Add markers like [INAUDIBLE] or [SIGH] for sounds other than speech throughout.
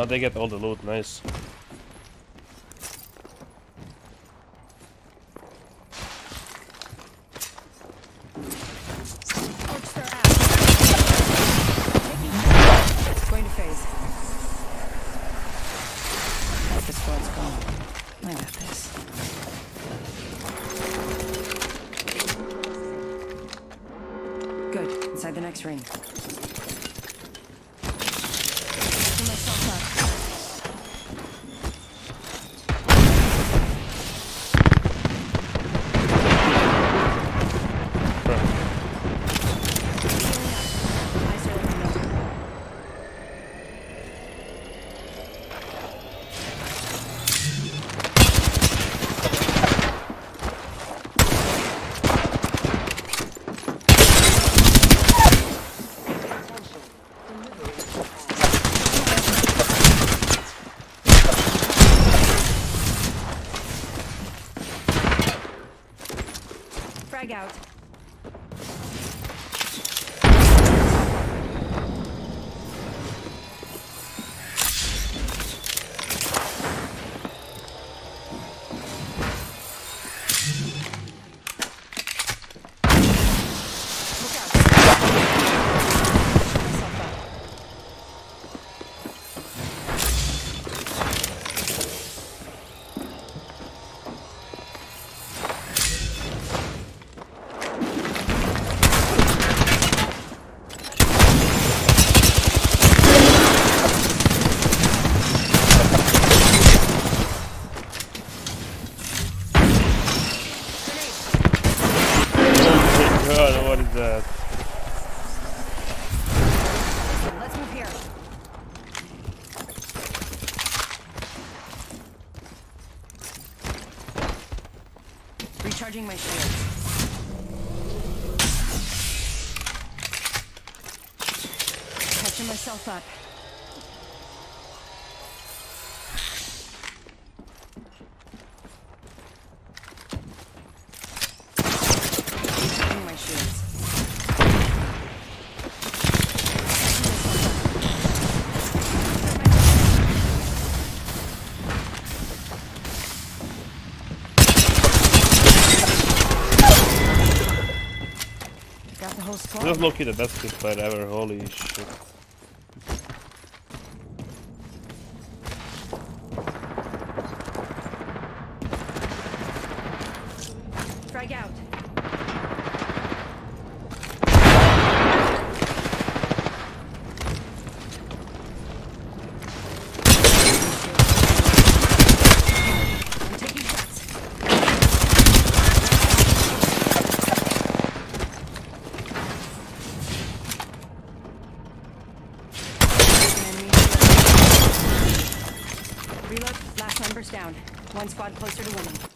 Now they get all the loot, nice. Good. Inside the next ring. Picking myself up. Eyes are open now. Frag out. Recharging my shields. Catching myself up. Just lucky the best fight ever, holy shit. Frag out. Down. One squad closer to winning.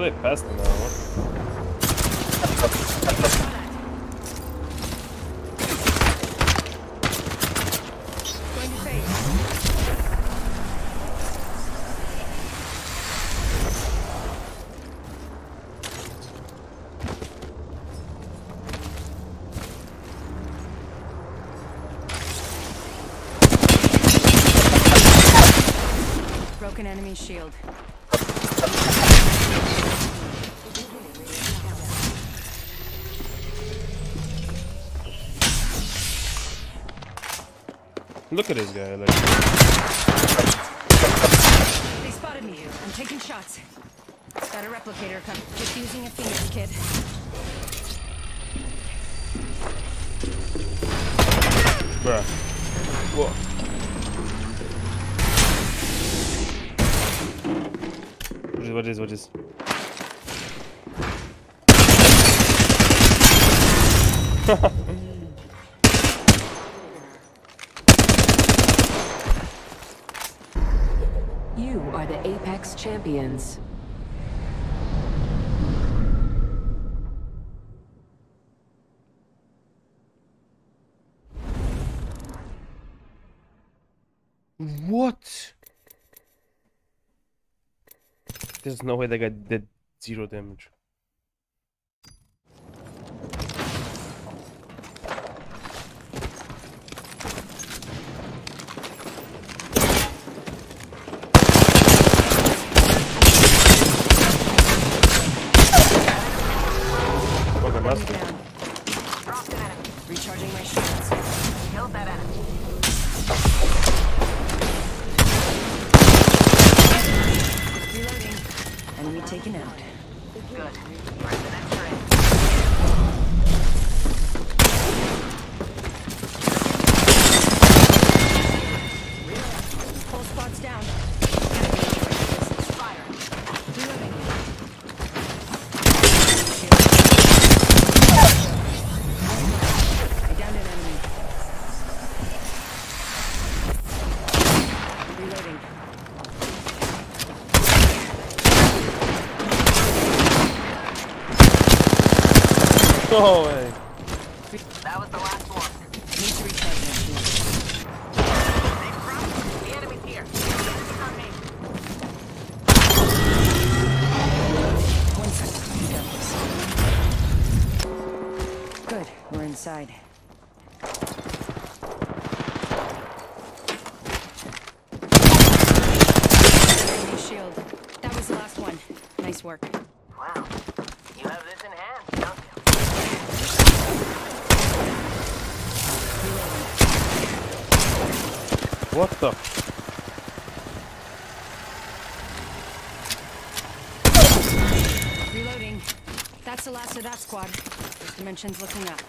They passed him now. Broken enemy shield. Look at this guy. Like, They spotted me. I'm taking shots. Got a replicator coming. Just using a Phoenix kit. bruh. What? What is? What is? What is? [LAUGHS] You are the Apex Champions. What? There's no way that guy did zero damage. Fucking Enemy master. down. Dropped an enemy. Recharging my shields. Killed that enemy. Reloading. Enemy taken out. Good. Reloading. I downed an enemy. Reloading. No way. That was the last one. Need to recharge my shield. They crossed. The enemy's here. It's on me. One second. I got this. Good. We're inside. Shield. That was the last one. Nice work. Wow. You have this in hand, don't you? What the? Reloading. That's the last of that squad. This dimension's looking up.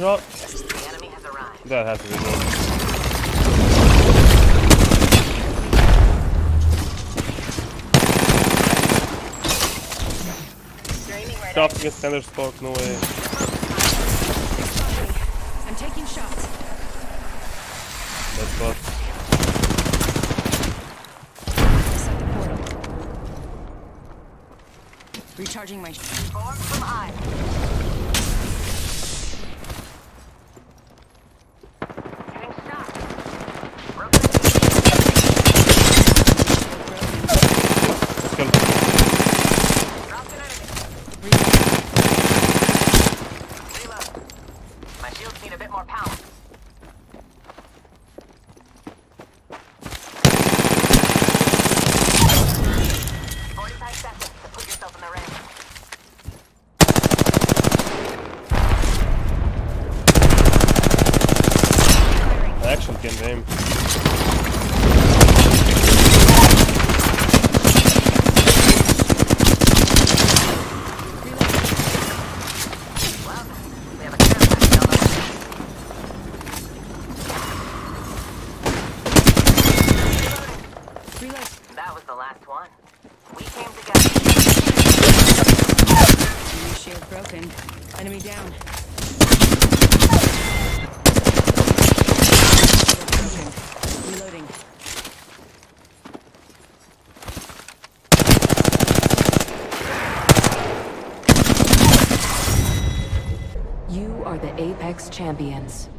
truck. The enemy Has that has to be good. Drop against standard spark, no way. I'm taking shots. That's bot. Recharging my. Form from eye. The Apex champions.